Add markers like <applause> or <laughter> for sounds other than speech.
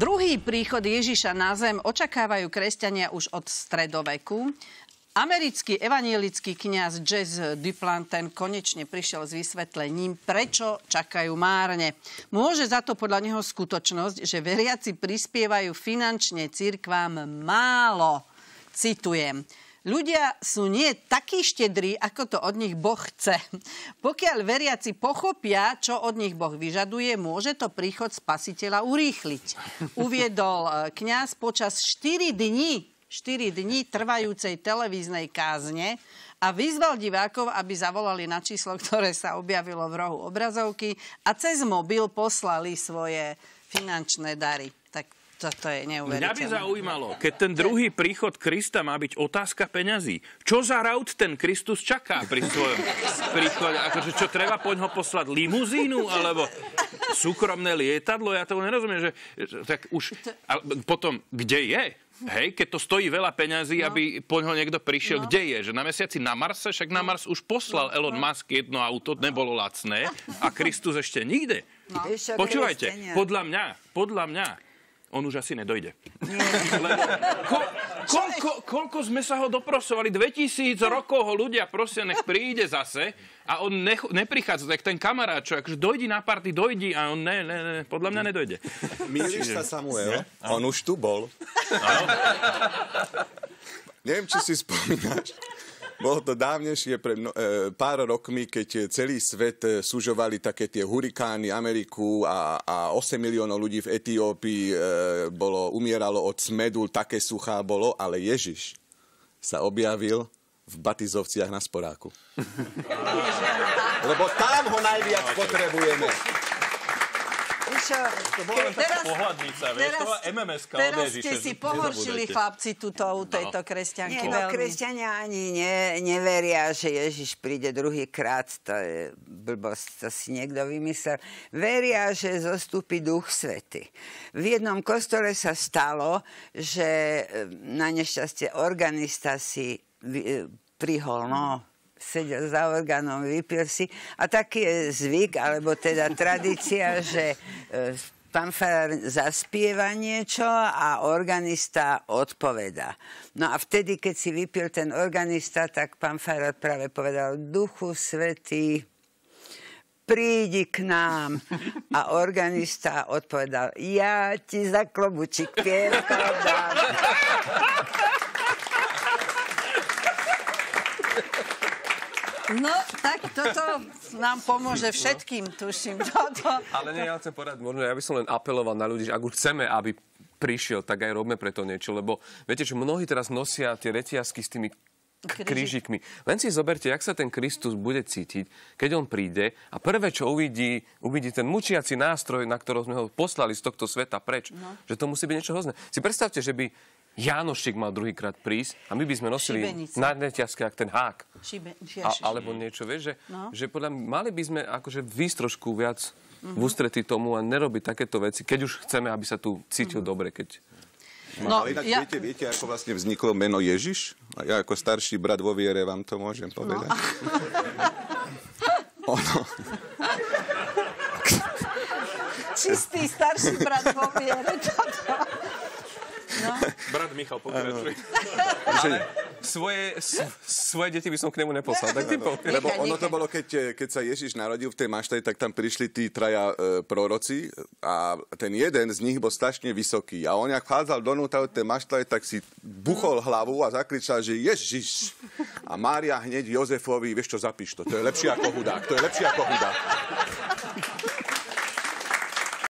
Druhý príchod Ježiša na zem očakávajú kresťania už od stredoveku. Americký evanielický kňaz Jazz Duplanten konečne prišiel s vysvetlením, prečo čakajú márne. Môže za to podľa neho skutočnosť, že veriaci prispievajú finančne cirkvám málo. Citujem. Ľudia sú nie takí štedrí, ako to od nich Boh chce. Pokiaľ veriaci pochopia, čo od nich Boh vyžaduje, môže to príchod spasiteľa urýchliť. Uviedol e, kňaz počas 4 dní 4 dní trvajúcej televíznej kázne a vyzval divákov, aby zavolali na číslo, ktoré sa objavilo v rohu obrazovky a cez mobil poslali svoje finančné dary. Toto je neuveriteľné. Mňa by zaujímalo, keď ten druhý príchod Krista má byť otázka peňazí, čo za raut ten Kristus čaká pri svojom príchode? Akože čo, treba poň ho poslať limuzínu, alebo súkromné lietadlo? Ja to nerozumiem, že, že tak už... A potom, kde je? Hej, keď to stojí veľa peňazí, no. aby po ňo niekto prišiel, no. kde je? Že na mesiaci na Marse, však na Mars už poslal no. Elon Musk jedno auto, nebolo lacné a Kristus ešte nikde. No. Počúvajte, podľa mňa, podľa mňa, on už asi nedojde. Lebo ko, koľko, koľko sme sa ho doprosovali? 2000 rokov ho ľudia prosia, nech príde zase a on ne, neprichádza, tak ten kamarát, čo akože dojdi na party, dojdi a on ne, ne, ne podľa mňa nedojde. Mýliš sa, Samuel, on už tu bol. Neviem, či si spomínaš, bolo to dávnejšie, pre mno, e, pár rokmi, keď celý svet e, sužovali také tie hurikány Ameriku a, a 8 miliónov ľudí v Etiópii e, bolo, umieralo od smedu, také suchá bolo, ale Ježiš sa objavil v Batizovciach na Sporáku. <laughs> Lebo tam ho najviac potrebujeme čo, to bolo len teraz, pohľadnica, vieš, to bola mms Teraz ste si pohoršili chlapci túto u tejto no. kresťanky Nie, no, kresťania ani ne, neveria, že Ježiš príde druhýkrát, to je blbosť, to si niekto vymyslel. Veria, že zostúpi Duch Svety. V jednom kostole sa stalo, že e, na nešťastie organista si e, prihol, no, sedel za orgánom, vypil si. A taký je zvyk, alebo teda tradícia, že e, pán farár zaspieva niečo a organista odpoveda. No a vtedy, keď si vypil ten organista, tak pán farár práve povedal, duchu svetý, prídi k nám. A organista odpovedal, ja ti za klobučík pierkov dám. No, tak toto nám pomôže všetkým, tuším. Toto. Ale nie, ja chcem povedať, možno ja by som len apeloval na ľudí, že ak už chceme, aby prišiel, tak aj robme preto niečo, lebo viete, že mnohí teraz nosia tie reťazky s tými krížikmi. Len si zoberte, jak sa ten Kristus bude cítiť, keď on príde a prvé, čo uvidí, uvidí ten mučiaci nástroj, na ktorom sme ho poslali z tohto sveta preč. No. Že to musí byť niečo hrozné. Si predstavte, že by Jánošik mal druhýkrát prísť a my by sme nosili Šibenice. na neťazke, ak ten hák. Šibe, a, alebo niečo, vieš, že, no. že podľa mali by sme akože výsť trošku viac uh-huh. v ústretí tomu a nerobiť takéto veci, keď už chceme, aby sa tu cítil uh-huh. dobre, keď... No, ale inak ja... viete, viete, ako vlastne vzniklo meno Ježiš? A ja ako starší brat vo viere vám to môžem povedať. No. <laughs> <laughs> ono... Čistý starší brat vo viere. <laughs> No. Brat Michal, pokračuj. Svoje, svoje deti by som k nemu neposlal. Tak ty Lebo ono to bolo, keď, keď sa Ježiš narodil v tej maštali, tak tam prišli tí traja e, proroci a ten jeden z nich bol strašne vysoký. A on, ak vchádzal donútra od tej maštale, tak si buchol hlavu a zakričal, že Ježiš. A Mária hneď Jozefovi, vieš čo, zapíš to, to je lepšie ako hudák, to je lepšie ako hudák.